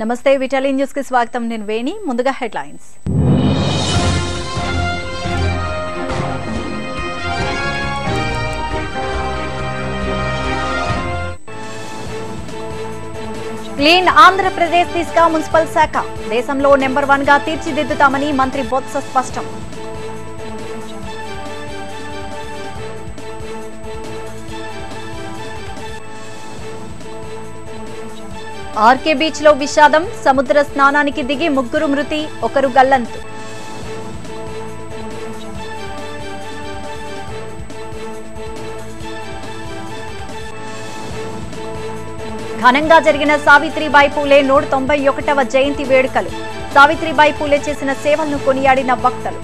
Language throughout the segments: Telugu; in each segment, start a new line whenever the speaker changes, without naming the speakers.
నమస్తే విటాలి న్యూస్కి స్వాగతం. నేను వేణి. ముందుగా హెడ్లైన్స్. క్లీన్ ఆంధ్రప్రదేశ్ దిశగా మున్సిపల్ శాఖ. దేశంలో నెంబర్ వన్గా తీర్చిదిద్దుతామని మంత్రి బొత్స స్పష్టం. ఆర్కే బీచ్లో విషాదం సముద్ర స్నానానికి దిగి ముగ్గురు మృతి ఒకరు గల్లంతు. ఘనంగా జరిగిన సావిత్రిబాయి పూలే నూట తొంభై ఒకటవ జయంతి వేడుకలు. సావిత్రిబాయి పూలే చేసిన సేవలను కొనియాడిన వక్తలు.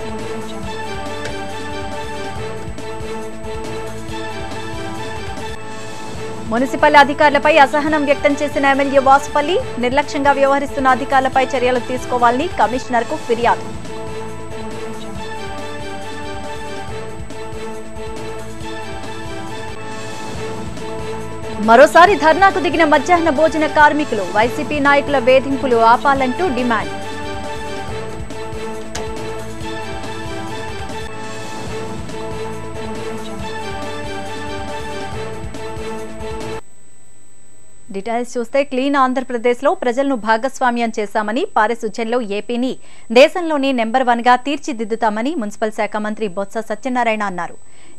మున్సిపల్ అధికారులపై అసహనం వ్యక్తం చేసిన ఎమ్మెల్యే వాసుపల్లి నిర్లక్ష్యంగా వ్యవహరిస్తున్న అధికారులపై చర్యలు తీసుకోవాలని కమిషనర్కు ఫిర్యాదు. మరోసారి ధర్నాకు దిగిన మధ్యాహ్న భోజన కార్మికులు వైసీపీ నాయకుల వేధింపులు ఆపాలంటూ డిమాండ్. డీటెయిల్స్ చూస్తే క్లీన్ ఆంధ్రప్రదేశ్లో ప్రజలను భాగస్వామ్యం చేశామని పారిశుధ్యంలో ఏపీని దేశంలోని నెంబర్ వన్గా తీర్చిదిద్దుతామని మున్సిపల్ శాఖ మంత్రి బొత్స సత్యనారాయణ అన్నారు.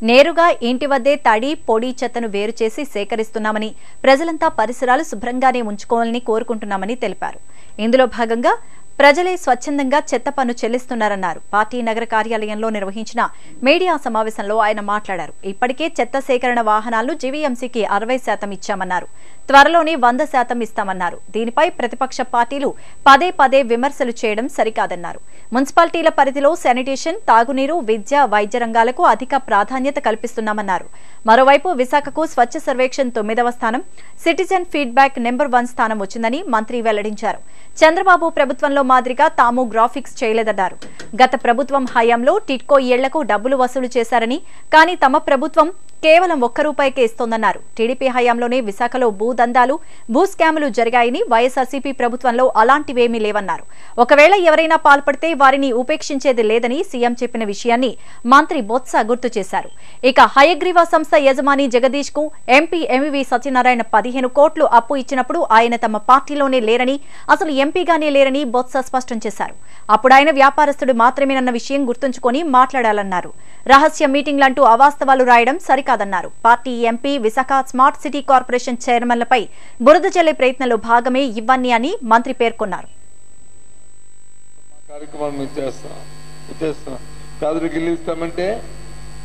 నేరుగా ఇంటి వద్దే తడి పొడి చెత్తను వేరు చేసి సేకరిస్తున్నామని ప్రజలంతా పరిసరాలు శుభ్రంగానే ఉంచుకోవాలని కోరుకుంటున్నామని తెలిపారు. ఇందులో భాగంగా ప్రజలే స్వచ్ఛందంగా చెత్త పన్ను చెల్లిస్తున్నారన్నారు. పార్టీ నగర కార్యాలయంలో నిర్వహించిన మీడియా సమావేశంలో ఆయన మాట్లాడారు. ఇప్పటికే చెత్త సేకరణ వాహనాలను జీవీఎంసీకి అరవై శాతం ఇచ్చామన్నారు. త్వరలోనే వంద శాతం ఇస్తామన్నారు. దీనిపై ప్రతిపక్ష పార్టీలు పదే పదే విమర్శలు చేయడం సరికాదన్నారు. మున్సిపాలిటీల పరిధిలో శానిటేషన్ తాగునీరు విద్య వైద్య రంగాలకు అధిక ప్రాధాన్యత కల్పిస్తున్నామన్నారు. మరోవైపు విశాఖకు స్వచ్ఛ సర్వేక్షణ్ తొమ్మిదవ స్థానం సిటిజన్ ఫీడ్బ్యాక్ నెంబర్ వన్ స్థానం వచ్చిందని మంత్రి వెల్లడించారు. చంద్రబాబు ప్రభుత్వంలో మాదిరిగా తాము గ్రాఫిక్స్ చేయలేదన్నారు. గత ప్రభుత్వం హయాంలో టిట్కో ఇళ్ళకు డబ్బులు వసూలు చేశారని కానీ తమ ప్రభుత్వం కేవలం ఒక్క రూపాయికే ఇస్తోందన్నారు. టీడీపీ హయాంలోనే విశాఖలో భూదందాలు భూ స్కాములు జరిగాయని వైఎస్ఆర్సీపీ ప్రభుత్వంలో అలాంటివేమీ లేవన్నారు. ఒకవేళ ఎవరైనా పాల్పడితే వారిని ఉపేక్షించేది లేదని సీఎం చెప్పిన విషయాన్ని మంత్రి బొత్స గుర్తు చేశారు. ఇక హయగ్రీవా సంస్థ యజమాని జగదీష్కు ఎంపీ ఎంవి సత్యనారాయణ పదిహేను కోట్లు అప్పు ఇచ్చినప్పుడు ఆయన తమ పార్టీలోనే లేరని అసలు ఎంపీగానే లేరని బొత్స స్పష్టం చేశారు. అప్పుడు ఆయన వ్యాపారస్తుడు మాత్రమేనన్న విషయం గుర్తుంచుకొని మాట్లాడాలన్నారు. రహస్య మీటింగ్లంటూ అవాస్తవాలు రాయడం సరికాదన్నారు. Party MP Visakha smart city corporation చైర్మన్లపై బురద జల్లే ప్రయత్నంలో భాగమే ఇవన్నీ అని మంత్రి పేర్కొన్నారు.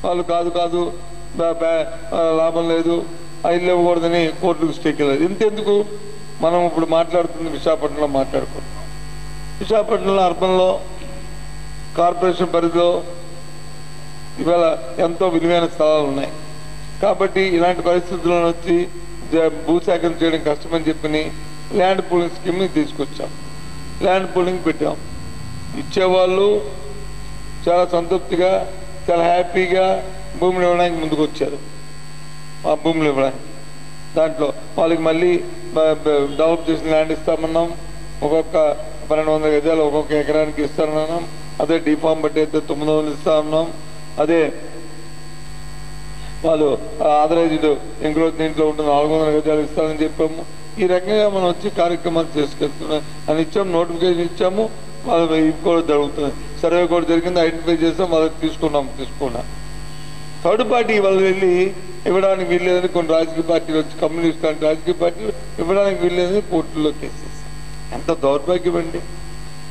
వాళ్ళు కాదు కాదు లాభం లేదు ఇల్లు ఇవ్వకూడదని కోర్టుకు స్టేక్ వెళ్ళదు ఇంతెందుకు? మనం ఇప్పుడు మాట్లాడుతుంది విశాఖపట్నంలో మాట్లాడుకుంటాం విశాఖపట్నంలో అర్బన్లో కార్పొరేషన్ పరిధిలో ఇవాళ ఎంతో విలువైన స్థలాలు ఉన్నాయి. కాబట్టి ఇలాంటి పరిస్థితుల్లో వచ్చి భూసేకరణ చేయడం కష్టమని చెప్పని ల్యాండ్ పూలింగ్ స్కీమ్ని తీసుకొచ్చాం. ల్యాండ్ పూలింగ్ పెట్టాం. ఇచ్చేవాళ్ళు చాలా సంతృప్తిగా చాలా హ్యాపీగా భూములు ఇవ్వడానికి ముందుకు వచ్చారు ఆ భూములు ఇవ్వడానికి. దాంట్లో వాళ్ళకి మళ్ళీ డెవలప్ చేసిన ల్యాండ్ ఇస్తామన్నాం. ఒక్కొక్క పన్నెండు వందల గజాలు ఒక్కొక్క ఎకరానికి ఇస్తాను అదే డిఫామ్ బట్టి అయితే తొమ్మిది వందలు ఇస్తామన్నాం అదే వాళ్ళు ఆథరైజ్డ్ ఎంక్రోచ్ దీంట్లో ఉంటుంది నాలుగు వందల గజాలు ఇస్తామని చెప్పాము. ఈ రకంగా మనం వచ్చి కార్యక్రమాలు చేసుకెళ్తున్నాం అని ఇచ్చాము నోటిఫికేషన్ ఇచ్చాము. వాళ్ళు ఇవి కూడా జరుగుతుంది సర్వే కూడా జరిగింది. ఐడెంటిఫై చేస్తాం వాళ్ళకి తీసుకున్నాం తీసుకున్నాం. థర్డ్ పార్టీ వాళ్ళు వెళ్ళి ఇవ్వడానికి వీల్లేదని కొన్ని రాజకీయ పార్టీలు వచ్చి కమ్యూనిస్ట్ లాంటి రాజకీయ పార్టీలు ఇవ్వడానికి వీల్లేదని కోర్టులో కేసెస్ ఎంత దౌర్భాగ్యం అండి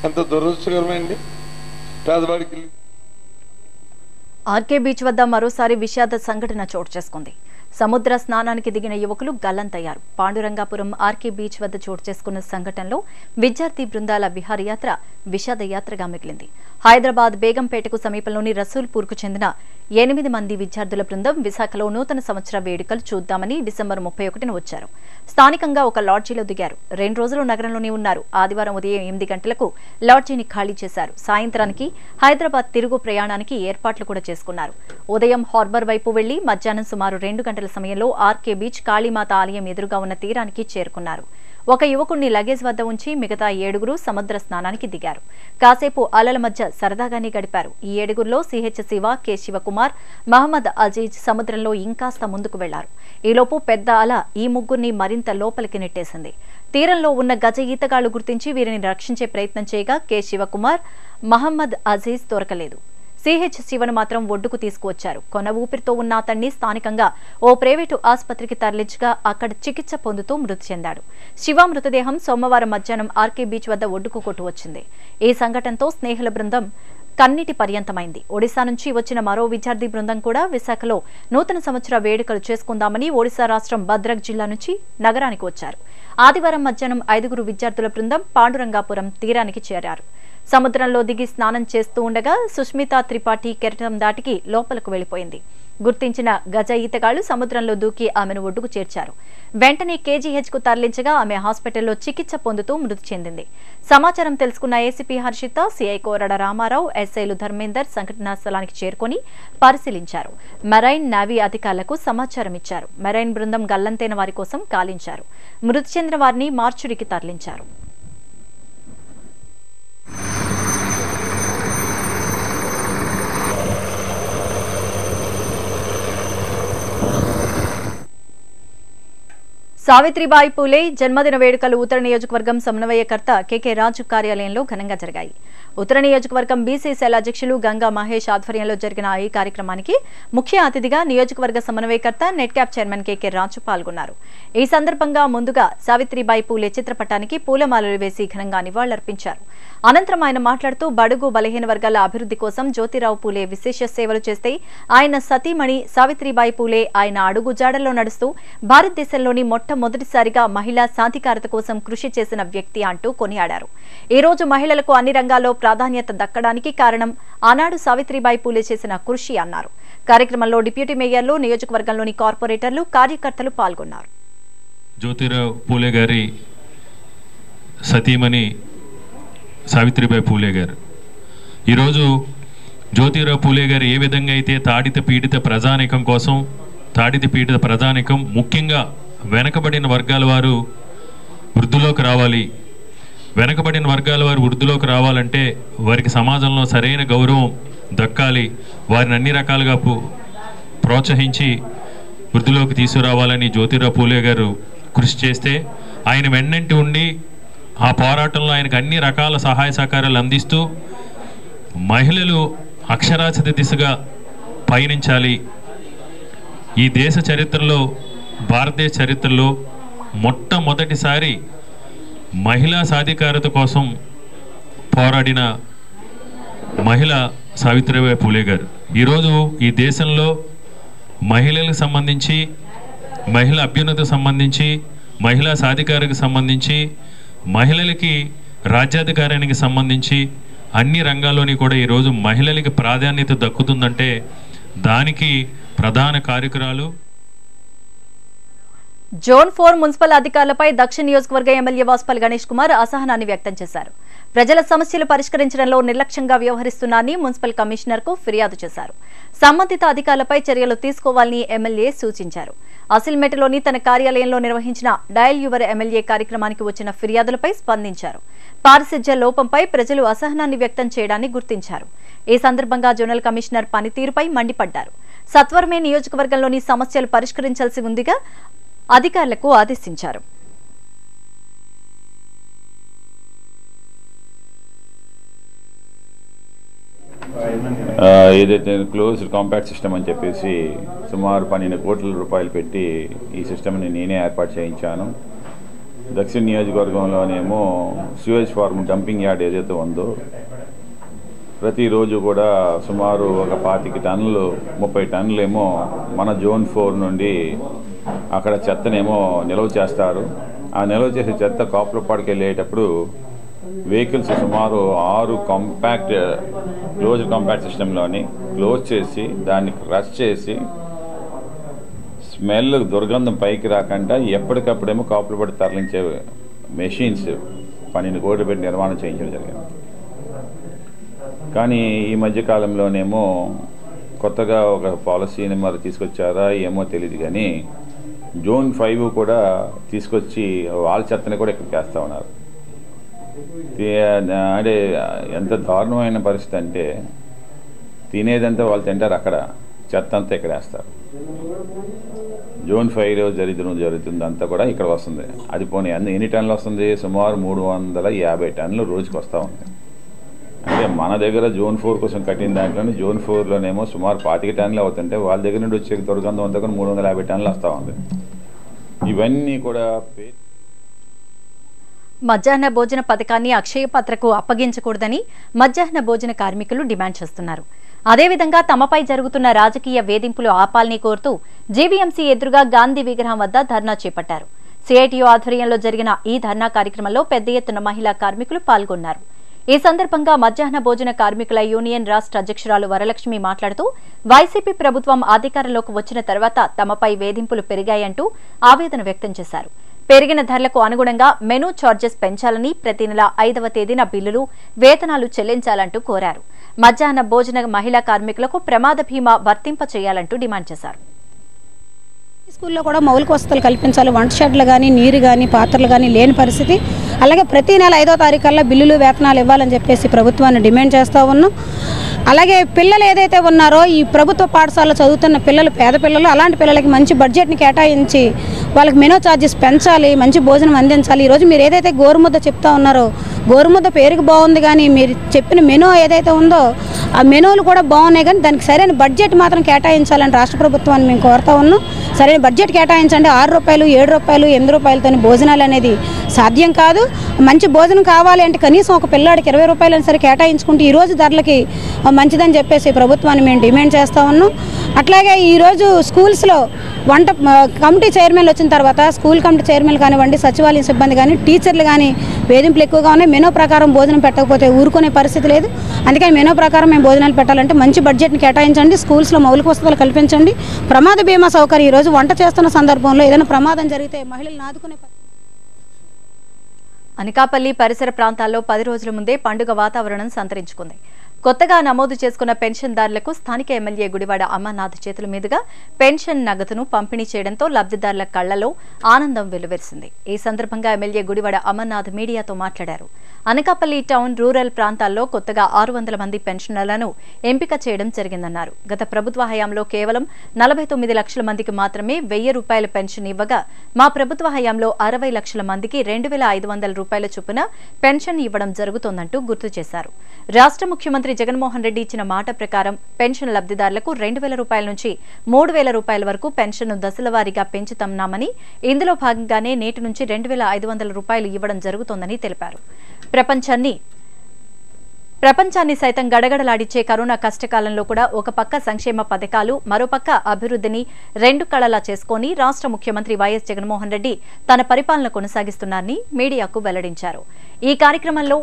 ఎంత దురదృష్టకరమండి పేదవాడికి
ఆర్కే బీచ్ వద్ద మరోసారి విషాద సంఘటన చోటు చేసుకుంది. సముద్ర స్నానానికి దిగిన యువకులు గల్లంతయ్యారు. పాండురంగాపురం ఆర్కే బీచ్ వద్ద చోటు చేసుకున్న సంఘటనలో విద్యార్థి బృందాల విహారయాత్ర విషాద యాత్రగా మిగిలింది. హైదరాబాద్ బేగంపేటకు సమీపంలోని రసూల్పూర్కు చెందిన ఎనిమిది మంది విద్యార్థుల బృందం విశాఖలో నూతన సంవత్సర వేడుకలు చూద్దామని డిసెంబర్ ముప్పై ఒకటిన వచ్చారు. స్థానికంగా ఒక లాడ్జీలో దిగారు. రెండు రోజులు నగరంలోనే ఉన్నారు. ఆదివారం ఉదయం ఎనిమిది గంటలకు లాడ్జీని ఖాళీ చేశారు. సాయంత్రానికి హైదరాబాద్ తిరుగు ప్రయాణానికి ఏర్పాట్లు కూడా చేసుకున్నారు. ఉదయం హార్బర్ వైపు వెళ్ళి మధ్యాహ్నం సుమారు రెండు గంటల సమయంలో ఆర్కే బీచ్ కాళీమాత ఆలయం ఎదురుగా ఉన్న తీరానికి చేరుకున్నారు. ఒక యువకుణ్ణి లగేజ్ వద్ద ఉంచి మిగతా ఏడుగురు సముద్ర స్నానానికి దిగారు. కాసేపు అలల మధ్య సరదాగానే గడిపారు. ఈ ఏడుగురిలో సిహెచ్ శివ కె శివకుమార్ మహమ్మద్ అజీజ్ సముద్రంలో ఇంకాస్త ముందుకు వెళ్ళారు. ఈలోపు పెద్ద అల ఈ ముగ్గురిని మరింత లోపలికి నెట్టేసింది. తీరంలో ఉన్న గజ ఈతగాళ్ళు గుర్తించి వీరిని రక్షించే ప్రయత్నం చేయగా కె శివకుమార్ మహమ్మద్ అజీజ్ దొరకలేదు. సిహెచ్ శివను మాత్రం ఒడ్డుకు తీసుకువచ్చారు. కొన ఊపిరితో ఉన్న అతన్ని స్థానికంగా ఓ ప్రైవేటు ఆసుపత్రికి తరలించగా అక్కడ చికిత్స పొందుతూ మృతి చెందాడు. శివ మృతదేహం సోమవారం మధ్యాహ్నం ఆర్కే బీచ్ వద్ద ఒడ్డుకు కొట్టువచ్చింది. ఈ సంఘటనతో స్నేహితుల బృందం కన్నీటి పర్యంతమైంది. ఒడిశా నుంచి వచ్చిన మరో విద్యార్థి బృందం కూడా విశాఖలో నూతన సంవత్సర వేడుకలు చేసుకుందామని ఒడిశా రాష్ట్రం భద్రక్ జిల్లా నుంచి నగరానికి వచ్చారు. ఆదివారం మధ్యాహ్నం ఐదుగురు విద్యార్థుల బృందం పాండురంగాపురం తీరానికి చేరారు. సముద్రంలో దిగి స్నానం చేస్తూ ఉండగా సుష్మిత త్రిపాఠి కెరటం దాటికి లోపలకు వెళ్ళిపోయింది గుర్తించిన గజ ఈతగాళ్ళు సముద్రంలో దూకి ఆమెను ఒడ్డుకు చేర్చారు. వెంటనే కేజీహెచ్కు తరలించగా ఆమె హాస్పిటల్లో చికిత్స పొందుతూ మృతి చెందింది. సమాచారం తెలుసుకున్న ఏసీపీ హర్షిత సిఐ కోరడ రామారావు ఎస్ఐలు ధర్మేందర్ సంఘటనా స్థలానికి చేరుకొని పరిశీలించారు. మెరైన్ నావీ అధికారులకు సమాచారం ఇచ్చారు. మెరైన్ బృందం గల్లంతైన వారి కోసం కాలించారు. మృతి చెందిన వారిని మార్చురికి తరలించారు. సావిత్రిబాయి పూలే జన్మదిన వేడుకలు ఉత్తర నియోజకవర్గం సమన్వయకర్త కెకే రాజు కార్యాలయంలో ఘనంగా జరిగాయి. ఉత్తర నియోజకవర్గం బీసీ సెల్ అధ్యక్షులు గంగా మహేష్ ఆధ్వర్యంలో జరిగిన ఈ కార్యక్రమానికి ముఖ్య అతిథిగా నియోజకవర్గ సమన్వయకర్త నెట్క్యాప్ చైర్మన్ కెకే రాజు పాల్గొన్నారు. ఈ సందర్భంగా ముందుగా సావిత్రిబాయి పూలే చిత్రపటానికి పూలమాలలు వేసి ఘనంగా నివాళులర్పించారు. అనంతరం ఆయన మాట్లాడుతూ బడుగు బలహీన వర్గాల అభివృద్ధి కోసం జ్యోతిరావు పూలే విశేష సేవలు చేస్తే ఆయన సతీమణి సావిత్రిబాయి పూలే ఆయన అడుగు జాడల్లో నడుస్తూ భారతదేశంలోని మొట్టమొదటిసారిగా మహిళా సాధికారత కోసం కృషి చేసిన వ్యక్తి అంటూ కొనియాడారు. ఈ రోజు మహిళలకు అన్ని రంగాల్లో ప్రాధాన్యత దక్కడానికి కారణం ఆనాడు సావిత్రిబాయి పూలే చేసిన కృషి అన్నారు. కార్యక్రమంలో డిప్యూటీ మేయర్లు నియోజకవర్గంలోని కార్పొరేటర్లు కార్యకర్తలు పాల్గొన్నారు.
జ్యోతిరావు పూలే గారి సతీమణి సావిత్రిబాయి పూలే గారు. ఈరోజు జ్యోతిరావు పూలే గారు ఏ విధంగా అయితే తాడిత పీడిత ప్రజానికం కోసం తాడిత పీడిత ప్రజానికం ముఖ్యంగా వెనకబడిన వర్గాల వారు వృద్ధిలోకి రావాలి వెనకబడిన వర్గాల వారు వృద్ధిలోకి రావాలంటే వారికి సమాజంలో సరైన గౌరవం దక్కాలి. వారిని అన్ని రకాలుగా ప్రోత్సహించి వృద్ధిలోకి తీసుకురావాలని జ్యోతిరావు పూలే గారు కృషి చేస్తే ఆయన వెన్నంటి ఉండి ఆ పోరాటంలో ఆయనకు అన్ని రకాల సహాయ సహకారాలు అందిస్తూ మహిళలు అక్షరాస్యత దిశగా పయనించాలి. ఈ దేశ చరిత్రలో భారతదేశ చరిత్రలో మొట్టమొదటిసారి మహిళా సాధికారత కోసం పోరాడిన మహిళ సావిత్రిబాయి పూలే గారు. ఈరోజు ఈ దేశంలో మహిళలకు సంబంధించి మహిళ అభ్యున్నతకు సంబంధించి మహిళా సాధికారికి సంబంధించి మహిళలకి రాజ్యాధికారానికి సంబంధించి అన్ని రంగాల్లోని కూడా ఈరోజు మహిళలకి ప్రాధాన్యత దక్కుతుందంటే దానికి ప్రధాన కార్యక్రమాలు
జోన్ ఫోర్ మున్సిపల్ అధికారులపై దక్షిణ నియోజకవర్గ ఎమ్మెల్యే వాస్పల్ గణేష్ కుమార్ అసహనాన్ని వ్యక్తం చేశారు. ప్రజల సమస్యలు పరిష్కరించడంలో నిర్లక్ష్యంగా వ్యవహరిస్తున్నారని మున్సిపల్ కమిషనర్కు ఫిర్యాదు చేశారు. సంబంధిత అధికారులపై చర్యలు తీసుకోవాలని ఎమ్మెల్యే సూచించారు. అసిల్మెట్లోని తన కార్యాలయంలో నిర్వహించిన డయల్ యువర్ ఎమ్మెల్యే కార్యక్రమానికి వచ్చిన ఫిర్యాదులపై స్పందించారు. పారిశుధ్య లోపంపై ప్రజలు అసహనాన్ని వ్యక్తం చేయడాన్ని గుర్తించారు. ఈ సందర్భంగా జోనల్ కమిషనర్ పనితీరుపై మండిపడ్డారు. సత్వరమే నియోజకవర్గంలోని సమస్యలు పరిష్కరించాల్సి ఉందిగా అధికారులకు ఆదేశించారు.
ఏదైతే క్లోజ్డ్ కాంపాక్ట్ సిస్టమ్ అని చెప్పేసి సుమారు పన్నెండు కోట్ల రూపాయలు పెట్టి ఈ సిస్టమ్ని నేనే ఏర్పాటు చేయించాను. దక్షిణ నియోజకవర్గంలోనేమో స్యూయేజ్ ఫార్మ్ డంపింగ్ యార్డ్ ఏదైతే ఉందో ప్రతిరోజు కూడా సుమారు ఒక పాతిక టన్నులు ముప్పై టన్నులేమో మన జోన్ ఫోర్ నుండి అక్కడ చెత్తనేమో నిల్వ చేస్తారు. ఆ నిల్వ చేసే చెత్త కాపులపాడికి వెళ్ళేటప్పుడు వెహికల్స్ సుమారు ఆరు కాంపాక్ట్ క్లోజ్ కాంపాక్ట్ సిస్టంలోని క్లోజ్ చేసి దాన్ని క్రష్ చేసి స్మెల్ దుర్గంధం పైకి రాకుండా ఎప్పటికప్పుడేమో కాపులు పడి తరలించే మెషిన్స్ పన్నెండు కోట్లు పెట్టి నిర్మాణం చేయించడం జరిగింది. కానీ ఈ మధ్యకాలంలోనేమో కొత్తగా ఒక పాలసీని మరి తీసుకొచ్చారా ఏమో తెలియదు కానీ జోన్ ఫైవ్ కూడా తీసుకొచ్చి వాళ్ళ చెత్తని కూడా ఇక్కడ వేస్తూ ఉన్నారు. తి- అంటే ఎంత దారుణమైన పరిస్థితి అంటే తినేదంతా వాళ్ళు తింటారు అక్కడ. చెత్త అంతా ఇక్కడ వేస్తారు. జూన్ ఫైవ్ జరిగిన జరుగుతుంది అంతా కూడా ఇక్కడ వస్తుంది. అది పోనీ అన్ని ఎన్ని టన్నులు వస్తుంది? సుమారు మూడు వందల యాభై టన్నులు రోజుకి వస్తూ ఉంది. అంటే మన దగ్గర జోన్ ఫోర్ కోసం కట్టిన దాంట్లోనే జోన్ ఫోర్లోనేమో సుమారు పాతిక టన్నులు అవుతుంటే వాళ్ళ దగ్గర నుండి వచ్చే దుర్గంధం అంతా మూడు వందల యాభై టన్నులు వస్తూ ఉంది. ఇవన్నీ కూడా
మధ్యాహ్న భోజన పథకాన్ని అక్షయ పాత్రకు అప్పగించకూడదని మధ్యాహ్న భోజన కార్మికులు డిమాండ్ చేస్తున్నారు. అదేవిధంగా తమపై జరుగుతున్న రాజకీయ వేధింపులు ఆపాలని కోరుతూ జీవీఎంసీ ఎదురుగా గాంధీ విగ్రహం వద్ద ధర్నా చేపట్టారు. సిఐటియు ఆధ్వర్యంలో జరిగిన ఈ ధర్నా కార్యక్రమంలో పెద్ద ఎత్తున మహిళా కార్మికులు పాల్గొన్నారు. ఈ సందర్భంగా మధ్యాహ్న భోజన కార్మికుల యూనియన్ రాష్ట్ర అధ్యక్షురాలు వరలక్ష్మి మాట్లాడుతూ వైసీపీ ప్రభుత్వం అధికారంలోకి వచ్చిన తర్వాత తమపై వేధింపులు పెరిగాయంటూ ఆవేదన వ్యక్తం చేశారు. పెరిగిన ధరలకు అనుగుణంగా మెనూ ఛార్జెస్ పెంచాలని ప్రతి నెల ఐదవ తేదీన బిల్లులు వేతనాలు చెల్లించాలంటూ కోరారు. మధ్యాహ్న భోజన మహిళా కార్మికులకు ప్రమాద బీమా వర్తింప చేయాలంటూ డిమాండ్ చేశారు.
స్కూల్లో కూడా మౌలిక వసతులు కల్పించాలి. వంట షెడ్లు కానీ నీరు కానీ పాత్రలు కానీ లేని పరిస్థితి. అలాగే ప్రతి నెల ఐదో తారీఖుల్లో బిల్లులు వేతనాలు ఇవ్వాలని చెప్పేసి ప్రభుత్వాన్ని డిమాండ్ చేస్తూ ఉన్నాం. అలాగే పిల్లలు ఏదైతే ఉన్నారో ఈ ప్రభుత్వ పాఠశాలలో చదువుతున్న పిల్లలు పేద పిల్లలు అలాంటి పిల్లలకి మంచి బడ్జెట్ని కేటాయించి వాళ్ళకి మెనో ఛార్జెస్ పెంచాలి మంచి భోజనం అందించాలి. ఈరోజు మీరు ఏదైతే గోరుముద్ద చెప్తా ఉన్నారో గోరుముద్ద పేరుకి బాగుంది కానీ మీరు చెప్పిన మెనూ ఏదైతే ఉందో ఆ మెనూలు కూడా బాగున్నాయి కానీ దానికి సరైన బడ్జెట్ మాత్రం కేటాయించాలని రాష్ట్ర ప్రభుత్వాన్ని మేము కోరుతా ఉన్నాం. సరైన బడ్జెట్ కేటాయించండి. ఆరు రూపాయలు ఏడు రూపాయలు ఎనిమిది రూపాయలతో భోజనాలు అనేది సాధ్యం కాదు. మంచి భోజనం కావాలి అంటే కనీసం ఒక పిల్లాడికి ఇరవై రూపాయలు సరే కేటాయించుకుంటే ఈరోజు ధరలకి మంచిదని చెప్పేసి ప్రభుత్వాన్ని మేము డిమాండ్ చేస్తా ఉన్నాం. అట్లాగే ఈరోజు స్కూల్స్లో వంట కమిటీ చైర్మన్లు వచ్చిన తర్వాత స్కూల్ కమిటీ చైర్మన్లు కానివ్వండి సచివాలయం సిబ్బంది కానీ టీచర్లు కానీ వేధింపులు ఎక్కువగా ఉన్నాయి. మెనో ప్రకారం భోజనం పెట్టకపోతే ఊరుకునే పరిస్థితి లేదు. అందుకని మెనో ప్రకారం మేము భోజనాలు పెట్టాలంటే మంచి బడ్జెట్ని కేటాయించండి. స్కూల్స్లో మౌలిక వసతులు కల్పించండి. ప్రమాద బీమా సౌకర్యం ఈరోజు వంట చేస్తున్న సందర్భంలో ఏదైనా ప్రమాదం జరిగితే మహిళలు ఆదుకునే
అనకాపల్లి పరిసర ప్రాంతాల్లో పది రోజుల ముందే పండుగ వాతావరణం సంతరించుకుంది. కొత్తగా నమోదు చేసుకున్న పెన్షన్దారులకు స్థానిక ఎమ్మెల్యే గుడివాడ అమర్నాథ్ చేతుల మీదుగా పెన్షన్ నగదును పంపిణీ చేయడంతో లబ్ధిదారుల కళ్ళలో ఆనందం వెలువరిసింది. ఈ సందర్భంగా ఎమ్మెల్యే గుడివాడ అమర్నాథ్ మీడియాతో మాట్లాడారు. అనకాపల్లి టౌన్ రూరల్ ప్రాంతాల్లో కొత్తగా ఆరు వందల మంది పెన్షనర్లను ఎంపిక చేయడం జరిగిందన్నారు. గత ప్రభుత్వ హయాంలో కేవలం నలభై తొమ్మిది లక్షల మందికి మాత్రమే వెయ్యి రూపాయల పెన్షన్ ఇవ్వగా మా ప్రభుత్వ హయాంలో అరవై లక్షల మందికి రెండు వేల ఐదు వందల రూపాయల చొప్పున పెన్షన్ ఇవ్వడం జరుగుతోందంటూ గుర్తు చేశారు. రాష్ట్ర ముఖ్యమంత్రి జగన్మోహన్ రెడ్డి ఇచ్చిన మాట ప్రకారం పెన్షన్ లబ్ధిదారులకు రెండు వేల రూపాయల నుంచి మూడు వేల రూపాయల వరకు పెన్షన్ను దశలవారీగా పెంచుతున్నామని ఇందులో భాగంగానే నేటి నుంచి రెండు వేల ఐదు వందల రూపాయలు ఇవ్వడం జరుగుతోందని తెలిపారు. ప్రపంచాన్ని ప్రపంచాన్ని సైతం గడగడలాడిచ్చే కరోనా కష్టకాలంలో కూడా ఒక పక్క సంక్షేమ పథకాలు మరోపక్క అభివృద్ధిని రెండు కళలా చేసుకొని రాష్ట్ర ముఖ్యమంత్రి వైఎస్ జగన్మోహన్ రెడ్డి తన పరిపాలన కొనసాగిస్తున్నారని మీడియాకు వెల్లడించారు. ఈ కార్యక్రమంలో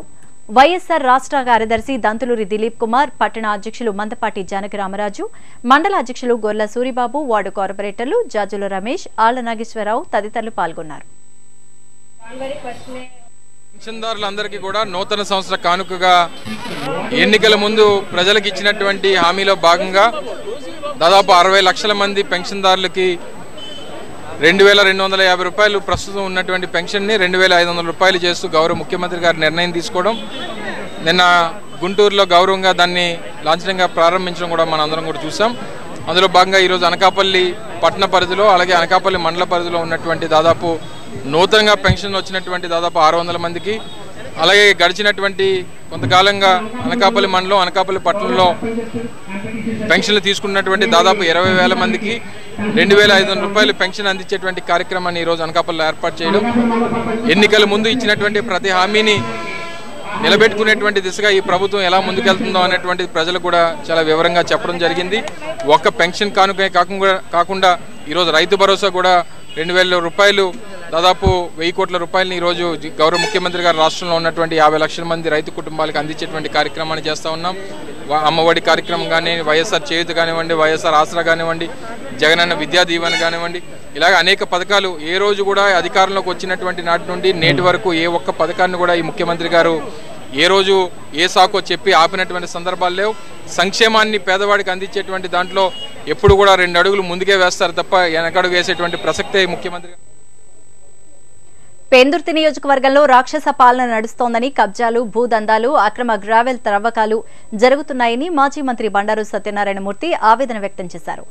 వైఎస్సార్ రాష్ట్ర కార్యదర్శి దంతులూరి దిలీప్ కుమార్ పట్టణ అధ్యక్షులు మందపాటి జానకి రామరాజు మండల అధ్యక్షులు గొర్ల సూరిబాబు వార్డు కార్పొరేటర్లు జాజుల రమేష్ ఆళ్ళ నాగేశ్వరరావు తదితరులు పాల్గొన్నారు.
పెన్షన్దారులందరికీ కూడా నూతన సంవత్సర కానుకగా ఎన్నికల ముందు ప్రజలకు ఇచ్చినటువంటి హామీలో భాగంగా దాదాపు అరవై లక్షల మంది పెన్షన్దారులకి రెండు వేల రెండు వందల యాభై రూపాయలు ప్రస్తుతం ఉన్నటువంటి పెన్షన్ని రెండు వేల ఐదు వందల రూపాయలు చేస్తూ గౌరవ ముఖ్యమంత్రి గారు నిర్ణయం తీసుకోవడం. నిన్న గుంటూరులో గౌరవంగా దాన్ని లాంఛనంగా ప్రారంభించడం కూడా మనం అందరం కూడా చూసాం. అందులో భాగంగా ఈరోజు అనకాపల్లి పట్టణ పరిధిలో అలాగే అనకాపల్లి మండల పరిధిలో ఉన్నటువంటి దాదాపు నూతనంగా పెన్షన్ వచ్చినటువంటి దాదాపు ఆరు వందల మందికి అలాగే గడిచినటువంటి కొంతకాలంగా అనకాపల్లి మండలం అనకాపల్లి పట్టణంలో పెన్షన్లు తీసుకున్నటువంటి దాదాపు ఇరవై వేల మందికి రెండు వేల ఐదు వందల రూపాయలు పెన్షన్ అందించేటువంటి కార్యక్రమాన్ని ఈరోజు అనకాపల్లిలో ఏర్పాటు చేయడం. ఎన్నికల ముందు ఇచ్చినటువంటి ప్రతి హామీని నిలబెట్టుకునేటువంటి దిశగా ఈ ప్రభుత్వం ఎలా ముందుకెళ్తుందో అనేటువంటిది ప్రజలు కూడా చాలా వివరంగా చెప్పడం జరిగింది. ఒక్క పెన్షన్ కానుక కాకుండా కాకుండా ఈరోజు రైతు భరోసా కూడా రెండు వేల రూపాయలు దాదాపు వెయ్యి కోట్ల రూపాయలని ఈరోజు గౌరవ ముఖ్యమంత్రి గారు రాష్ట్రంలో ఉన్నటువంటి యాభై లక్షల మంది రైతు కుటుంబాలకు అందించేటువంటి కార్యక్రమాన్ని చేస్తూ ఉన్నాం. అమ్మఒడి కార్యక్రమం కానీ వైఎస్ఆర్ చేయుత కానివ్వండి వైఎస్ఆర్ ఆసరా కానివ్వండి జగనన్న విద్యా దీవెన కానివ్వండి ఇలాగ అనేక పథకాలు ఏ రోజు కూడా అధికారంలోకి వచ్చినటువంటి నాటి నుండి నేటి వరకు ఏ ఒక్క పథకాన్ని కూడా ఈ ముఖ్యమంత్రి గారు ఏ రోజు ఏ సాకో చెప్పి ఆపినటువంటి సందర్భాలు లేవు. సంక్షేమాన్ని పేదవాడికి అందించేటువంటి దాంట్లో ఎప్పుడు కూడా రెండు అడుగులు ముందుకే వేస్తారు తప్ప వెనకడుగు వేసేటువంటి ప్రసక్తే ముఖ్యమంత్రి
పెందుర్తి నియోజకవర్గంలో రాక్షస పాలన నడుస్తోందని కబ్జాలు భూదందాలు అక్రమ గ్రావెల్ త్రవ్వకాలు జరుగుతున్నాయని మాజీ మంత్రి బండారు సత్యనారాయణమూర్తి ఆవేదన వ్యక్తం చేశారు.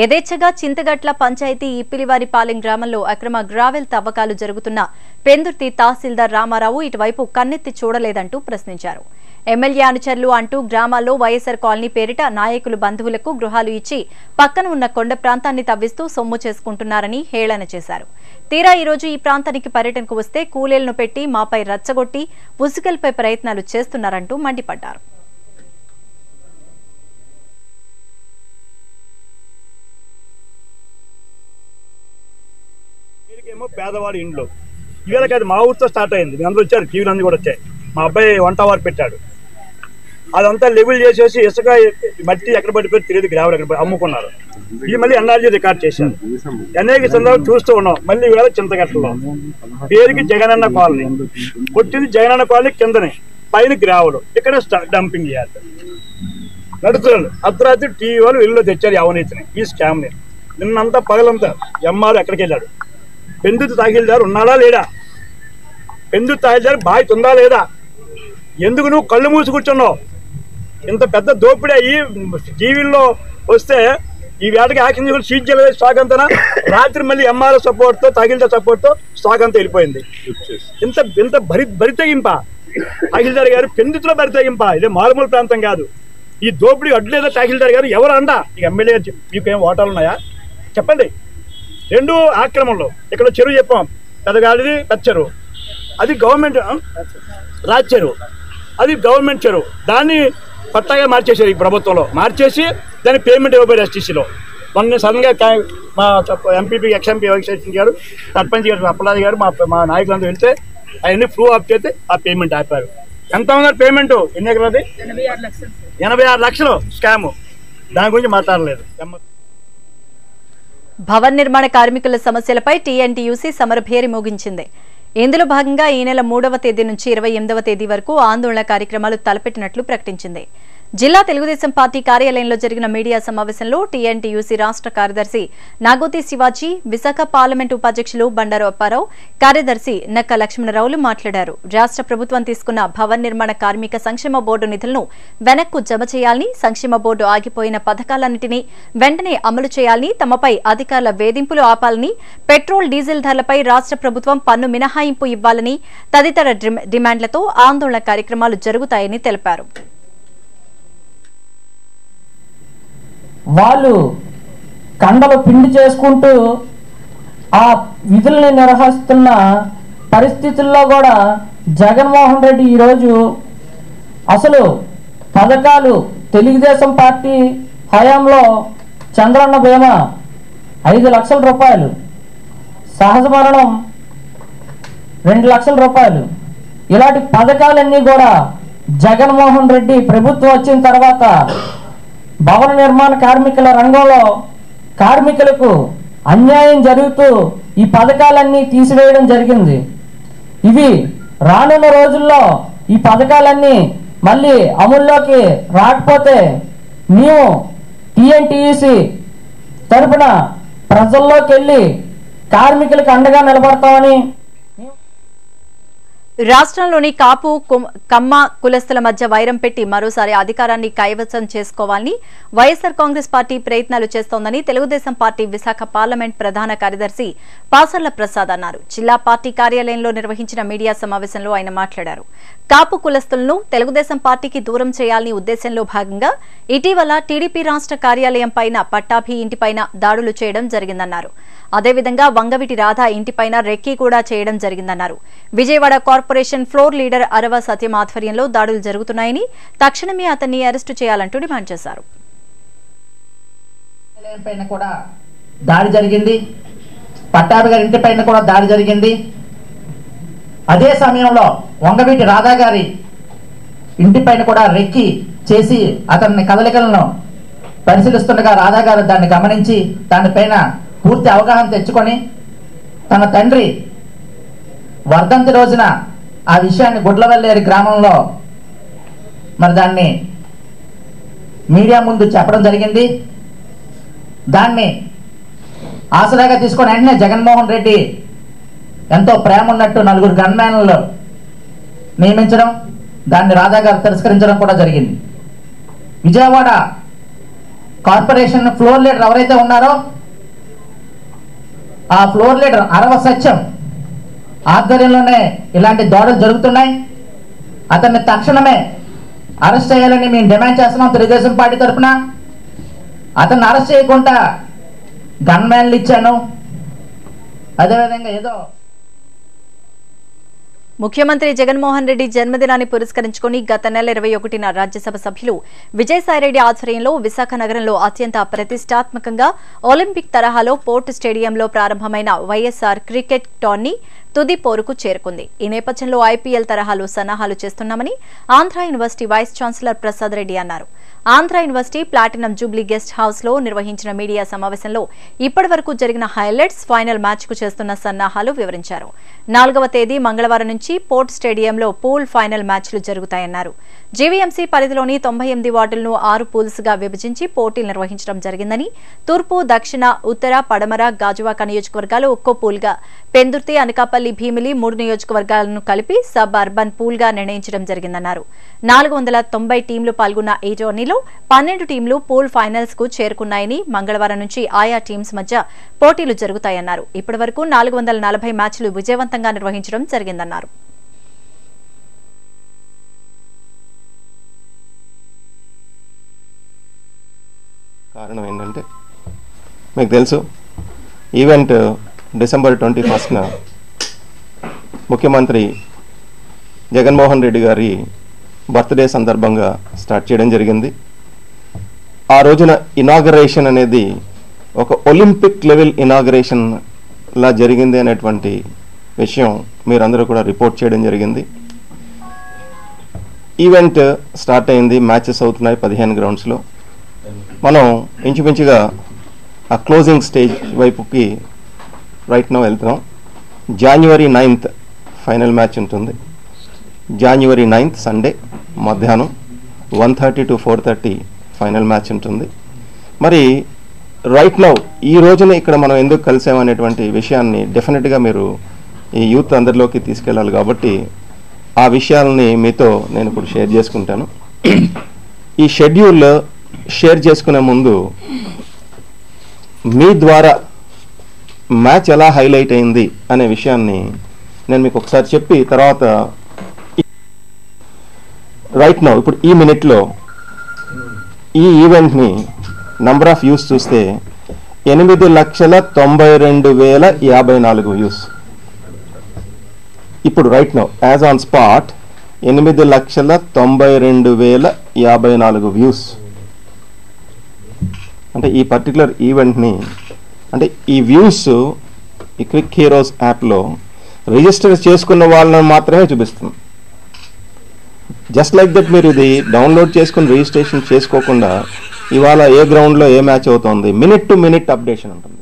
యథేచ్ఛగా చింతగట్ల పంచాయతీ ఇప్పిలివారిపాలెం గ్రామంలో అక్రమ గ్రావెల్ తవ్వకాలు జరుగుతున్న పెందుర్తి తహసీల్దార్ రామారావు ఇటువైపు కన్నెత్తి చూడలేదంటూ ప్రశ్నించారు. ఎమ్మెల్యే అనుచరులు అంటూ గ్రామాల్లో వైఎస్సార్ కాలనీ పేరిట నాయకులు బంధువులకు గృహాలు ఇచ్చి పక్కన ఉన్న కొండ ప్రాంతాన్ని తవ్విస్తూ సొమ్ము చేసుకుంటున్నారని హేళన చేశారు. తీరా ఈ రోజు ఈ ప్రాంతానికి పర్యటనకు వస్తే కూలీలను పెట్టి మాపై రచ్చగొట్టి ఉసుకల్పై ప్రయత్నాలు చేస్తున్నారంటూ మండిపడ్డారు.
పేదవాడి మా ఊరితో స్టార్ట్ అయింది. మీ అందరూ వచ్చారు. టీవీలు అన్ని కూడా వచ్చాయి. మా అబ్బాయి వంట వారు పెట్టాడు. అదంతా లెవెల్ చేసేసి ఇసుక మట్టి ఎక్కడ పడిపోయి తెలియదు గ్రావెల్ ఎక్కడ అమ్ముకున్నారు. ఇది మళ్ళీ ఎన్ఆర్జీ రికార్డ్ చేశారు. అనేక సందర్భాలు చూస్తూ ఉన్నాం. మళ్ళీ వేళ చింతగట్టలో. పేరుకి జగనన్న కాలనీ. కొట్టింది జగనన్న కాలనీ కిందనే. పైన గ్రావెల్ ఇక్కడ డంపింగ్ చేయాలి నడుతున్నాడు అర్ధరాత్రి టీవీ వాళ్ళు ఇల్లు తెచ్చారు అవనీతిని అవినీతిని. ఈ స్కామ్ని నిన్నంతా పగలంతా ఎంఆర్ ఎక్కడికి వెళ్ళాడు? పెందుతు తాగిల్దారు ఉన్నాడా లేడా పెందుతు తాగిల్దారు బాయ్ ఉందా లేదా? ఎందుకు నువ్వు కళ్ళు మూసి కూర్చున్నావు? ఇంత పెద్ద దోపిడీ అయ్యి టీవీల్లో వస్తే ఈ వేటకి యాక్షన్ కూడా సీజ్ చేయలేదు స్టాక్ అంతా రాత్రి మళ్ళీ ఎంఆర్ఓ సపోర్ట్తో సపోర్ట్తో సపోర్ట్తో స్టాక్ అంతా వెళ్ళిపోయింది. ఇంత ఇంత భరి బరి తెగింప? తహసీల్దార్ గారు పెందుతులో బరి ఇదే మారుమూల ప్రాంతం కాదు. ఈ దోపిడీ అడ్లేదా తహసీల్దార్ గారు? ఎవరు అండా? ఈ ఎమ్మెల్యే గారు మీకు ఏం ఓటాలు ఉన్నాయా? చెప్పండి. రెండు ఆక్రమణలు. ఇక్కడ చెరువు చెప్పాం. పెద్దగాడిది పెద్ద చెరువు. అది గవర్నమెంట్ రాజ్ చెరువు. అది గవర్నమెంట్ చెరువు దాన్ని పట్టాగా మార్చేశారు ఈ ప్రభుత్వంలో. మార్చేసి దాని పేమెంట్ ఇవ్వబోయారు ఎస్టీసీలో మొన్న సడన్గా మా ఎంపీపీ ఎక్స్ఎంపీ వెంకటేశ్వర గారు సర్పంచ్ గారు అప్పలాది గారు మా మా నాయకులందరూ వెళ్తే అవన్నీ ప్రూవ్ ఆఫ్ చేస్తే ఆ పేమెంట్ ఆపారు. ఎంత ఉన్నారు పేమెంట్ ఎన్ని ఎకరాది ఎనభై ఆరు లక్షలు స్కామ్ దాని గురించి మాట్లాడలేదు.
భవన్ నిర్మాణ కార్మికుల సమస్యలపై టీఎన్టీయూసీ సమరభేరి మోగించింది. ఇందులో భాగంగా ఈ నెల మూడవ తేదీ నుంచి ఇరవై ఎనిమిదవ తేదీ వరకు ఆందోళన కార్యక్రమాలు తలపెట్టినట్లు ప్రకటించింది. జిల్లా తెలుగుదేశం పార్టీ కార్యాలయంలో జరిగిన మీడియా సమావేశంలో టీఎన్టీయూసీ రాష్ట్ర కార్యదర్శి నాగోతి శివాజీ విశాఖ పార్లమెంటు ఉపాధ్యక్షులు బండారు అప్పారావు కార్యదర్శి నక్క లక్ష్మణరావులు మాట్లాడారు. రాష్ట్ర ప్రభుత్వం తీసుకున్న భవన్ నిర్మాణ కార్మిక సంక్షేమ బోర్డు నిధులను వెనక్కు జమ చేయాలని సంక్షేమ బోర్డు ఆగిపోయిన పథకాలన్నింటినీ వెంటనే అమలు చేయాలని తమపై అధికారుల వేధింపులు ఆపాలని పెట్రోల్ డీజిల్ ధరలపై రాష్ట్ర ప్రభుత్వం పన్ను మినహాయింపు ఇవ్వాలని తదితర డిమాండ్లతో ఆందోళన కార్యక్రమాలు జరుగుతాయని తెలిపారు.
వాళ్ళు కండలు పిండి చేసుకుంటూ ఆ విధుల్ని నిర్వహిస్తున్న పరిస్థితుల్లో కూడా జగన్మోహన్ రెడ్డి ఈరోజు అసలు పథకాలు తెలుగుదేశం పార్టీ హయాంలో చంద్రన్న బీమా ఐదు లక్షల రూపాయలు సహజ మరణం రెండు లక్షల రూపాయలు. ఇలాంటి పథకాలన్నీ కూడా జగన్మోహన్ రెడ్డి ప్రభుత్వం వచ్చిన తర్వాత భవన నిర్మాణ కార్మికుల రంగంలో కార్మికులకు అన్యాయం జరుగుతూ ఈ పథకాలన్నీ తీసివేయడం జరిగింది. ఇవి రానున్న రోజుల్లో ఈ పథకాలన్నీ మళ్ళీ అమల్లోకి రాకపోతే మేము టీఎన్టీయూసి తరపున ప్రజల్లోకి వెళ్ళి కార్మికులకు అండగా నిలబడతామని
రాష్ట్రంలోని కాపు కమ్మ కులస్తుల మధ్య వైరం పెట్టి మరోసారి అధికారాన్ని కైవసం చేసుకోవాలని వైఎస్సార్ కాంగ్రెస్ పార్టీ ప్రయత్నాలు చేస్తోందని తెలుగుదేశం పార్టీ విశాఖ పార్లమెంట్ ప్రధాన కార్యదర్శి పాసర్ల ప్రసాద్ అన్నారు. జిల్లా పార్టీ కార్యాలయంలో నిర్వహించిన మీడియా సమావేశంలో ఆయన మాట్లాడారు. కాపు కులస్తులను తెలుగుదేశం పార్టీకి దూరం చేయాలని ఉద్దేశంలో భాగంగా ఇటీవల టీడీపీ రాష్ట్ర కార్యాలయం పైన పట్టాభి ఇంటిపైన దాడులు చేయడం జరిగిందన్నారు. అదేవిధంగా వంగవిటి రాధా ఇంటిపైన రెక్కీ కూడా చేయడం జరిగిందన్నారు. Vijayawada corporation floor leader Arava Satyam ఆధ్వర్యంలో దాడులు జరుగుతున్నాయని తక్షణమే అతన్ని అరెస్టు చేయాలంటూ డిమాండ్ చేశారు.
పైన కూడా దాడి జరిగింది. పట్టాభి గారి ఇంటి పైన కూడా దాడి జరిగింది. అదే సమయంలో వంగవీటి రాధా గారి ఇంటి పైన కూడా రెక్కి చేసి అతని కదలికలను పరిశీలిస్తుండగా రాధా గారు దాన్ని గమనించి దానిపైన పూర్తి అవగాహన తెచ్చుకొని తన తండ్రి వర్ధంతి రోజున ఆ విషయాన్ని గుడ్లవల్లేరు గ్రామంలో మరి దాన్ని మీడియా ముందు చెప్పడం జరిగింది. దాన్ని ఆసరాగా తీసుకొని వెంటనే జగన్మోహన్ రెడ్డి ఎంతో ప్రేమ ఉన్నట్టు నలుగురు గన్మ్యాన్లు నియమించడం దాన్ని రాధా గారు తిరస్కరించడం కూడా జరిగింది. విజయవాడ కార్పొరేషన్ ఫ్లోర్ లీడర్ ఎవరైతే ఉన్నారో ఆ ఫ్లోర్ లీడర్ అరవ సత్యం ఆధ్వర్యంలోనే ఇలాంటి దాడులు జరుగుతున్నాయి. అతన్ని తక్షణమే అరెస్ట్ చేయాలని మేము డిమాండ్ చేస్తున్నాం తెలుగుదేశం పార్టీ తరఫున అతన్ని అరెస్ట్ చేయకుండా గన్మ్యాన్లు ఇచ్చాను. అదేవిధంగా ఏదో
ముఖ్యమంత్రి జగన్మోహన్ రెడ్డి జన్మదినాన్ని పురస్కరించుకుని గత నెల ఇరవై ఒకటిన రాజ్యసభ సభ్యులు విజయసాయిరెడ్డి ఆధ్వర్యంలో విశాఖ నగరంలో అత్యంత ప్రతిష్టాత్మకంగా ఒలింపిక్ తరహాలో పోర్ట్ స్టేడియంలో ప్రారంభమైన వైఎస్ఆర్ క్రికెట్ టోర్నీ తుది పోరుకు చేరుకుంది. ఈ నేపథ్యంలో ఐపీఎల్ తరహాలు సన్నాహాలు చేస్తున్నామని Andhra University vice chancellor Prasad Reddy అన్నారు. Andhra University platinum jubilee guest హౌస్లో నిర్వహించిన మీడియా సమావేశంలో ఇప్పటి వరకు జరిగిన హైలైట్స్ ఫైనల్ మ్యాచ్కు చేస్తున్న సన్నాహాలు వివరించారు. నాలుగవ తేదీ మంగళవారం నుంచి పోర్ట్ స్టేడియంలో పూల్ ఫైనల్ మ్యాచ్లు జరుగుతాయన్నారు. జీవీఎంసీ పరిధిలోని తొంభై ఎనిమిది వార్డులను ఆరు పూల్స్గా విభజించి పోటీలు నిర్వహించడం జరిగిందని తూర్పు దక్షిణ ఉత్తర పడమర గాజువాక నియోజకవర్గాలు ఒక్కో పూల్గా పెందుర్తి అనకాపల్లి భీమిలి మూడు నియోజకవర్గాలను కలిపి సబ్ అర్బన్ పూల్గా నిర్ణయించడం జరిగిందన్నారు. నాలుగు వందల తొంభై టీంలు పాల్గొన్న ఈ టోర్నీలో పన్నెండు టీంలు పూల్ ఫైనల్స్కు చేరుకున్నాయని మంగళవారం నుంచి ఆయా టీమ్స్ మధ్య పోటీలు జరుగుతాయన్నారు. ఇప్పటి వరకు నాలుగు వందల నలభై మ్యాచ్లు విజయవంతంగా నిర్వహించడం జరిగిందన్నారు.
కారణం ఏంటంటే మీకు తెలుసు ఈవెంట్ డిసెంబర్ ట్వంటీ ఫస్ట్న ముఖ్యమంత్రి జగన్మోహన్ రెడ్డి గారి బర్త్డే సందర్భంగా స్టార్ట్ చేయడం జరిగింది. ఆ రోజున ఇనాగరేషన్ అనేది ఒక ఒలింపిక్ లెవెల్ ఇనాగరేషన్ లా జరిగింది అనేటువంటి విషయం మీరందరూ కూడా రిపోర్ట్ చేయడం జరిగింది. ఈవెంట్ స్టార్ట్ అయింది మ్యాచెస్ అవుతున్నాయి పదిహేను గ్రౌండ్స్లో. మనం ఇంచుమించుగా ఆ క్లోజింగ్ స్టేజ్ వైపుకి రైట్ నో వెళ్తున్నాం. జాన్యువరి నైన్త్ ఫైనల్ మ్యాచ్ ఉంటుంది. జాన్యువరి నైన్త్ సండే మధ్యాహ్నం one thirty to four thirty final match ఉంటుంది. మరి రైట్ నౌ ఈ రోజున ఇక్కడ మనం ఎందుకు కలిసామనేటువంటి విషయాన్ని డెఫినెట్గా మీరు ఈ యూత్ అందరిలోకి తీసుకెళ్ళాలి కాబట్టి ఆ విషయాలని మీతో నేను ఇప్పుడు షేర్ చేసుకుంటాను. ఈ షెడ్యూల్ షేర్ చేసుకునే ముందు మీ ద్వారా మ్యాచ్ ఎలా హైలైట్ అయింది అనే విషయాన్ని నేను మీకు ఒకసారి చెప్పి తర్వాత రైట్ నౌ ఇప్పుడు ఈ మినిట్లో ఈ ఈవెంట్ని నంబర్ ఆఫ్ వ్యూస్ చూస్తే ఎనిమిది లక్షల తొంభై రెండు వేల యాభై నాలుగు వ్యూస్ ఇప్పుడు right now as on spot ఎనిమిది లక్షల తొంభై రెండు వేల యాభై నాలుగు వ్యూస్ అంటే ఈ పర్టికులర్ ఈవెంట్ని అంటే ఈ వ్యూస్ ఈ క్విక్ హీరోస్ యాప్లో రిజిస్టర్ చేసుకున్న వాళ్ళని మాత్రమే చూపిస్తుంది జస్ట్ లైక్ దట్ మీరు ఇది డౌన్లోడ్ చేసుకుని రిజిస్ట్రేషన్ చేసుకోకుండా ఇవాళ ఏ గ్రౌండ్లో ఏ మ్యాచ్ అవుతుంది? మినిట్ టు మినిట్ అప్డేషన్ ఉంటుంది.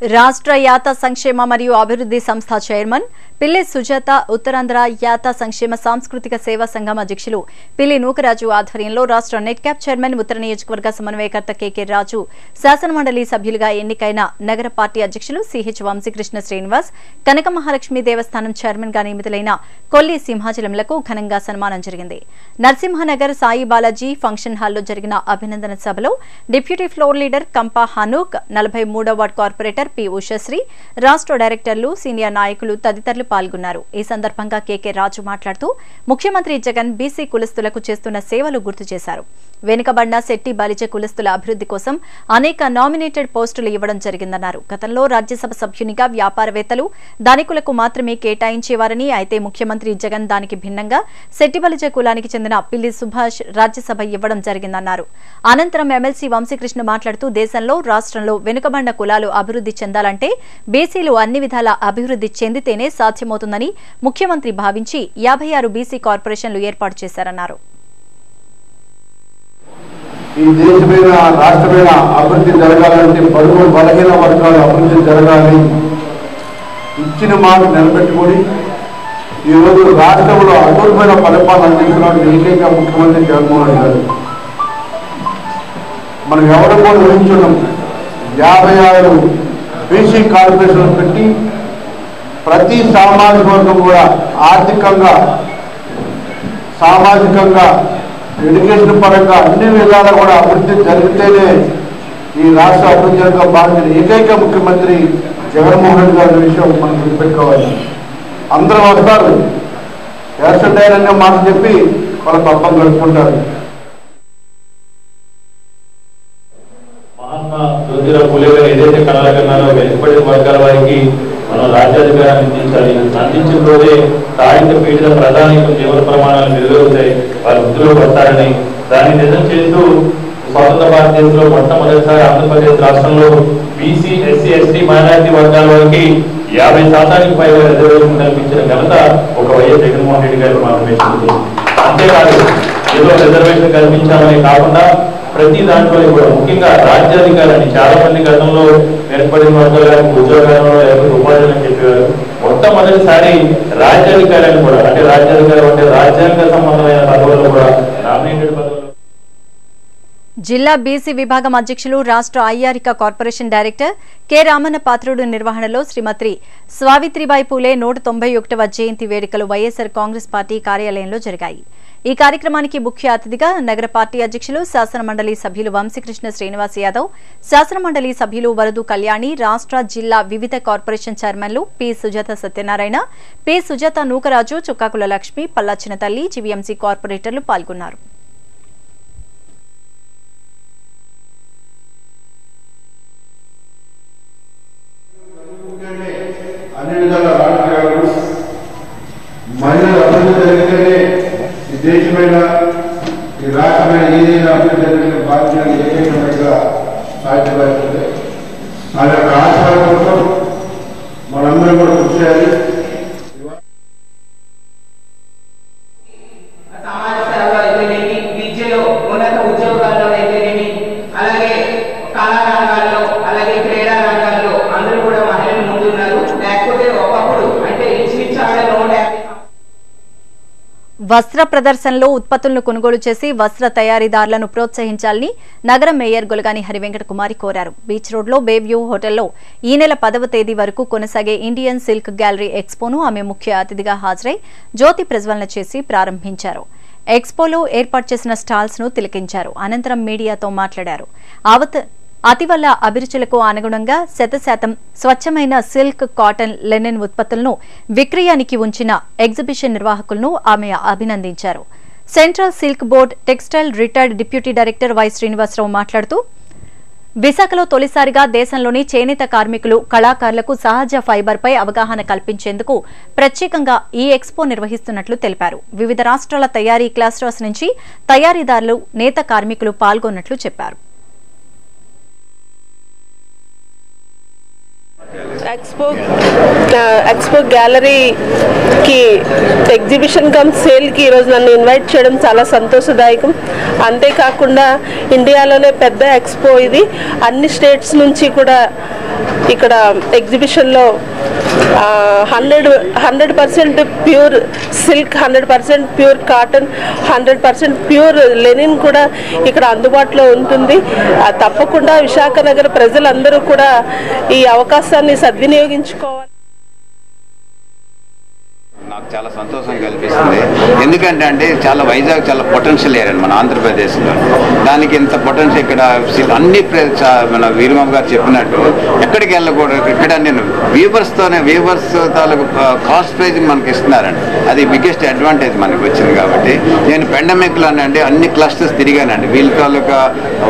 రాష్ట్ర యాత సంక్షేమ మరియు అభివృద్ధి సంస్థ చైర్మన్ పిల్లి సుజాత ఉత్తరాంధ్ర యాత సంక్షేమ సాంస్కృతిక సేవా సంఘం అధ్యక్షులు పిల్లి నూకరాజు ఆధ్వర్యంలో రాష్ట్ర నెట్ క్యాప్ చైర్మన్ ఉత్తర నియోజకవర్గ సమన్వయకర్త కెకే రాజు శాసనమండలి సభ్యులుగా ఎన్నికైన నగర పార్టీ అధ్యక్షులు సిహెచ్ వంశీకృష్ణ శ్రీనివాస్ కనక మహాలక్ష్మి దేవస్థానం చైర్మన్గా నియమితులైన కొల్లి సింహాచలంలకు ఘనంగా సన్మానం జరిగింది. నరసింహనగర్ సాయి బాలాజీ ఫంక్షన్ హాల్లో జరిగిన అభినందన సభలో deputy floor leader Kampa Hanok నలభై మూడో వార్డ్ కార్పొరేటర్ పి. ఉషశ్రీ రాష్ట్ర డైరెక్టర్లు సీనియర్ నాయకులు తదితరులు పాల్గొన్నారు. ఈ సందర్భంగా కేకే రాజు మాట్లాడుతూ ముఖ్యమంత్రి జగన్ బీసీ కులస్తులకు చేస్తున్న సేవలు గుర్తు చేశారు. వెనుకబడిన శెట్టి బలిజ కులస్తుల అభివృద్ధి కోసం అనేక నామినేటెడ్ పోస్టులు ఇవ్వడం జరిగిందన్నారు. గతంలో రాజ్యసభ సభ్యునిగా వ్యాపారవేత్తలు ధనికులకు మాత్రమే కేటాయించేవారని అయితే ముఖ్యమంత్రి జగన్ దానికి భిన్నంగా శెట్టి బలిజ కులానికి చెందిన పిల్లి సుభాష్ రాజ్యసభ ఇవ్వడం జరిగిందన్నారు. అనంతరం ఎమ్మెల్సీ వంశీకృష్ణ మాట్లాడుతూ దేశంలో రాష్ట్రంలో వెనుకబడిన కులాలు అభివృద్ధి చెందాలంటే బీసీలు అన్ని విధాల అభివృద్ధి చెందితేనే సాధ్యమవుతుందని ముఖ్యమంత్రి భావించి యాభై ఆరు బీసీ కార్పొరేషన్లు ఏర్పాటు చేశారన్నారు.
ఈ దేశమైన రాష్ట్రమైన అభివృద్ధి జరగాలంటే పడుగు బలహీన వర్గాల అభివృద్ధి జరగాలి. ఇచ్చిన మాట నిలబెట్టుకొని ఈరోజు రాష్ట్రంలో అద్భుతమైన పరిపాలన అందించడానికి ఏకైక ముఖ్యమంత్రి జగన్మోహన్ గారు. మనం ఎవరు కూడా ఊహించున్నాం యాభై ఆరు బీసీ కార్పొరేషన్ పెట్టి ప్రతి సామాజిక వర్గం కూడా ఆర్థికంగా సామాజికంగా ఎడ్యుకేషన్ పరంగా అన్ని విధాలు కూడా అభివృద్ధి జరిగితేనే ఈ రాష్ట్ర అభివృద్ధి యొక్క బాధ్యత. ఏకైక ముఖ్యమంత్రి జగన్మోహన్ రెడ్డి గారి విషయం మనం గుర్తుపెట్టుకోవాలి. అందరూ వస్తారు. వేస్తుంటారనే మాట చెప్పి వాళ్ళ పప్పం గడుపుకుంటారు
మహాత్మా జ్యోతిరావు పూలే గారు ఏదైతే కళలు కన్నారో వెనుకబడిన వర్గాల వారికి మనం రాజ్యాధికారాన్ని అందించాలి అందించిన రోజే తాడిత పీడిత ప్రధానికులు జీవన ప్రమాణాలు నెరవేరుతాయి వారి వృద్ధిలో పడతారని. దాన్ని నిజం చేస్తూ స్వతంత్ర భారతదేశంలో మొట్టమొదటిసారి ఆంధ్రప్రదేశ్ రాష్ట్రంలో బీసీ ఎస్సీ ఎస్టీ మైనారిటీ వర్గాల వారికి యాభై శాతానికి పైగా రిజర్వేషన్ కల్పించిన ఘనత ఒక వైఎస్ జగన్మోహన్ రెడ్డి గారు మాత్రమే చెందుతుంది. అంతేకాదు ఏదో రిజర్వేషన్ కల్పించామని కాకుండా ప్రతి దాంట్లో కూడా ముఖ్యంగా రాజ్యాధికారాన్ని చాలా మంది గతంలో ఏర్పడిన వర్గాలకు ఉద్యోగాలలో లేకపోతే ఉపాధులను చెప్పేవారు. మొట్టమొదటిసారి రాజ్యాధికారాన్ని కూడా అంటే రాజ్యాధికారం అంటే రాజ్యాంగ సంబంధమైన పదవులు కూడా నామినేటెడ్ పదవులు.
జిల్లా బీసీ విభాగం అధ్యక్షులు రాష్ట్ర Ayyarika corporation director K Ramanna Patrudu నిర్వహణలో శ్రీమతి సావిత్రిబాయి పూలే నూట తొంభై ఒకటవ జయంతి వేడుకలు వైఎస్సార్ కాంగ్రెస్ పార్టీ కార్యాలయంలో జరిగాయి. ఈ కార్యక్రమానికి ముఖ్య అతిథిగా నగర పార్టీ అధ్యక్షులు శాసనమండలి సభ్యులు వంశీకృష్ణ శ్రీనివాస్ యాదవ్ శాసనమండలి సభ్యులు వరదు కళ్యాణి రాష్ట్ర జిల్లా వివిధ కార్పొరేషన్ చైర్మన్లు P. Sujatha Satyanarayana P. Sujatha Nookaraju Chukkakula Lakshmi Pallachina Thalli GVMC కార్పొరేటర్లు పాల్గొన్నారు.
అన్ని విధాల మహిళలు అభివృద్ధి జరిగితేనే ఈ దేశమైన ఈ రాష్ట్రమైన ఏదైనా అభివృద్ధి జరిగిన బాధ్యత ఏకైకమైగా సాధ్యపడుతుంది ఆ యొక్క ఆశయాల కోసం మనందరం కూడా కృషి చేయాలి
సమాజ సేవలో అయితేనేమి విద్యలో ఉన్నత ఉద్యోగాల్లో అయితేనేమి అలాగే కళారంగాల్లో అలాగే క్రీడా రంగాల్లో అందరూ కూడా మహిళలు ముందున్నారు లేకపోతే ఒకప్పుడు అంటే ఇంచుమించాడే నూట యాభై
వస్త్ర ప్రదర్శనలో ఉత్పత్తులను కొనుగోలు చేసి వస్త్ర తయారీదారులను ప్రోత్సహించాలని నగర మేయర్ గొలగాని హరివెంకట కుమారి కోరారు. బీచ్ రోడ్లో బేవ్యూ హోటల్లో ఈ నెల పదవ తేదీ వరకు కొనసాగే ఇండియన్ సిల్క్ గ్యాలరీ ఎక్స్పోను ఆమె ముఖ్య అతిథిగా హాజరై జ్యోతి ప్రజ్వలన చేసి ప్రారంభించారు. ఎక్స్పోలో ఏర్పాటు చేసిన స్టాల్స్ను తిలకించారు. అనంతరం మీడియాతో మాట్లాడారు. ఆవత్ అతివల్ల అభిరుచులకు అనుగుణంగా శతశాతం స్వచ్ఛమైన సిల్క్ కాటన్ లెనిన్ ఉత్పత్తులను విక్రయానికి ఉంచిన ఎగ్జిబిషన్ నిర్వాహకులను ఆమె అభినందించారు. Central Silk Board textile retired deputy director Y Srinivasarao మాట్లాడుతూ విశాఖలో తొలిసారిగా దేశంలోని చేనేత కార్మికులు కళాకారులకు సహజ ఫైబర్పై అవగాహన కల్పించేందుకు ప్రత్యేకంగా ఈ ఎక్స్పో నిర్వహిస్తున్నట్లు తెలిపారు. వివిధ రాష్ట్రాల తయారీ క్లాస్టర్స్ నుంచి తయారీదారులు నేత కార్మికులు పాల్గొన్నట్లు చెప్పారు.
ఎక్స్పో ఎక్స్పో గ్యాలరీకి ఎగ్జిబిషన్ కమ్ సేల్కి ఈరోజు నన్ను ఇన్వైట్ చేయడం చాలా సంతోషదాయకం. అంతేకాకుండా ఇండియాలోనే పెద్ద ఎక్స్పో ఇది. అన్ని స్టేట్స్ నుంచి కూడా ఇక్కడ ఎగ్జిబిషన్లో hundred hundred percent pure silk hundred percent pure cotton hundred percent pure linen కూడా ఇక్కడ అందుబాటులో ఉంటుంది. తప్పకుండా విశాఖ నగర ప్రజలందరూ కూడా ఈ అవకాశాన్ని సద్వినియోగించుకోవాలి
నాకు చాలా సంతోషం కల్పిస్తుంది ఎందుకంటే అంటే చాలా వైజాగ్ చాలా పొటెన్షియల్ ఏరియా మన ఆంధ్రప్రదేశ్లో. దానికి ఇంత పొటెన్షియల్ ఇక్కడ అన్ని మన వీరబాబు గారు చెప్పినట్టు ఎక్కడికి వెళ్ళకూడదు ఇక్కడ నేను వీవర్స్తోనే వీవర్స్ తాలూకు కాస్ట్ ప్రైజ్ మనకి ఇస్తున్నారండి. అది బిగ్గెస్ట్ అడ్వాంటేజ్ మనకి వచ్చింది కాబట్టి నేను పెండమిక్లో అంటే అన్ని క్లస్టర్స్ తిరిగానండి. వీళ్ళ తాలూకా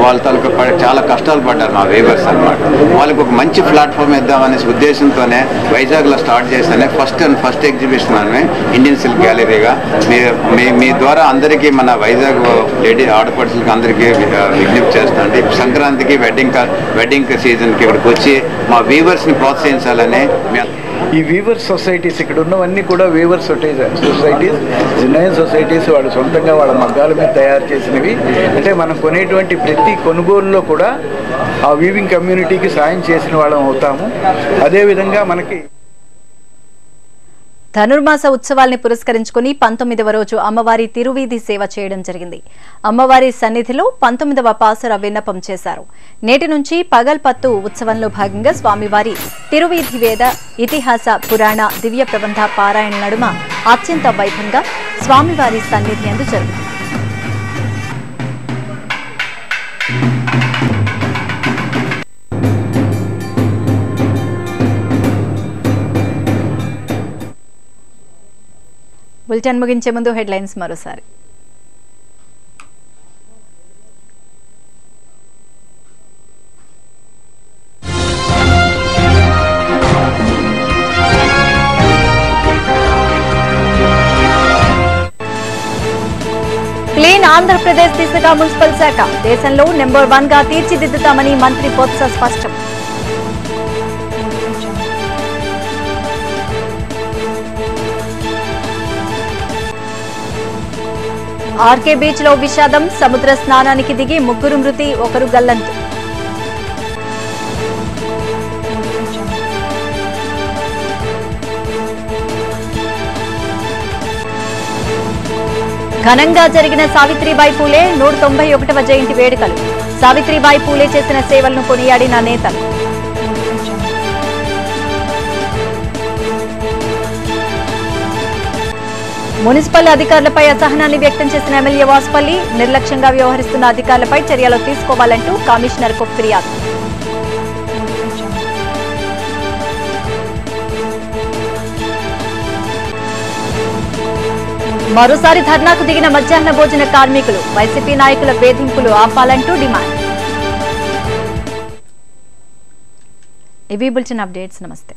వాళ్ళ తాలూకా చాలా కష్టాలు పడ్డారు మా వీవర్స్ అన్నమాట. వాళ్ళకి ఒక మంచి ప్లాట్ఫామ్ ఇద్దామనే ఉద్దేశంతోనే వైజాగ్లో స్టార్ట్ చేశానే ఫస్ట్ అండ్ ఫస్ట్ ఎగ్జిబిషన్ అని ఇండియన్ సిల్క్ గ్యాలరీగా మీ మీ- మీ ద్వారా అందరికీ మన వైజాగ్ లేడీ ఆడపడుచులకి అందరికీ విజ్ఞప్తి చేస్తాను సంక్రాంతికి వెడ్డింగ్ వెడ్డింగ్ సీజన్కి ఇక్కడికి వచ్చి మా వీవర్స్ని ప్రోత్సహించాలని
ఈ వీవర్స్ సొసైటీస్ ఇక్కడ ఉన్నవన్నీ కూడా వీవర్ సొసైటీస్ జిన్నయన్ సొసైటీస్ వాళ్ళు సొంతంగా వాళ్ళ మగ్గాల మీద తయారు చేసినవి. అంటే మనం కొనేటువంటి ప్రతి కొనుగోలులో కూడా ఆ వీవింగ్ కమ్యూనిటీకి సాయం చేసిన వాళ్ళం అవుతాము. అదేవిధంగా మనకి
ధనుర్మాస ఉత్సవాల్ని పురస్కరించుకుని పంతొమ్మిదవ రోజు అమ్మవారి తిరువీధి సేవ చేయడం జరిగింది. అమ్మవారి సన్నిధిలో పంతొమ్మిదవ పాసర విన్నపం చేశారు. నేటి నుంచి పగల్పత్తు ఉత్సవంలో భాగంగా స్వామివారి తిరువీధి వేద ఇతిహాస పురాణ దివ్య ప్రబంధ పారాయణ నడుమ అత్యంత వైభవంగా స్వామివారి సన్నిధి అందు జరుగుతుంది. బులెటిన్ ముగించే ముందు హెడ్లైన్స్ మరోసారి. క్లీన్ ఆంధ్రప్రదేశ్ దిశగా మున్సిపల్ శాఖ. దేశంలో నెంబర్ వన్గా తీర్చిదిద్దుతామని మంత్రి బొత్స స్పష్టం. ఆర్కే బీచ్లో విషాదం సముద్ర స్నానానికి దిగి ముగ్గురు మృతి ఒకరు గల్లంతు. ఘనంగా జరిగిన సావిత్రిబాయి పూలే నూట తొంభై ఒకటవ జయంతి వేడుకలు. సావిత్రిబాయి పూలే చేసిన సేవలను కొనియాడిన నేతలు. మున్సిపల్ అధికారులపై అసహనాన్ని వ్యక్తం చేసిన ఎమ్మెల్యే వాసుపల్లి నిర్లక్ష్యంగా వ్యవహరిస్తున్న అధికారులపై చర్యలు తీసుకోవాలంటూ కమిషనర్కు ఫిర్యాదు. మరోసారి ధర్నాకు దిగిన మధ్యాహ్న భోజన కార్మికులు వైసీపీ నాయకుల వేధింపులు ఆపాలంటూ డిమాండ్. ఇవి బులెటిన్ అప్డేట్స్. నమస్తే.